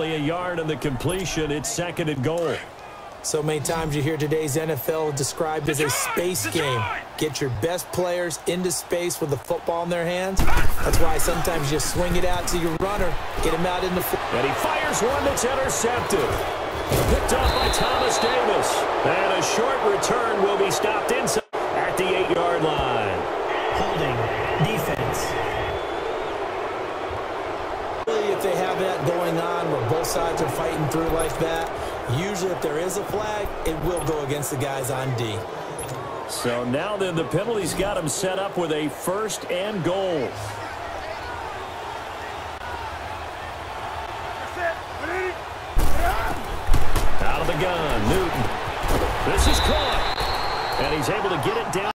A yard in the completion. It's second and goal. So many times you hear today's NFL described as a space game. Get your best players into space with the football in their hands. That's why sometimes you swing it out to your runner, get him out in the And he fires one that's intercepted. Picked off by Thomas Davis. And a short return will be stopped inside at the eight-yard line. Holding. Defense. Really, if they have that going on where both sides are fighting through like that, usually if there is a flag, it will go against the guys on D. So now then the penalty's got him set up with a first and goal. Out of the gun, Newton. This is caught. And he's able to get it down.